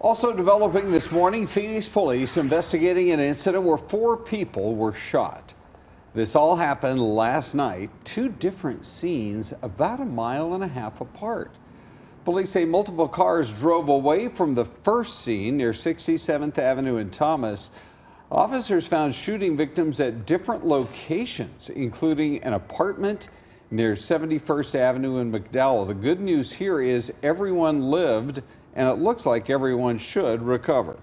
Also developing this morning, Phoenix police investigating an incident where four people were shot. This all happened last night, two different scenes about a mile and a half apart. Police say multiple cars drove away from the first scene near 67th Avenue and Thomas. Officers found shooting victims at different locations, including an apartment near 71st Avenue in McDowell. The good news here is everyone lived and it looks like everyone should recover.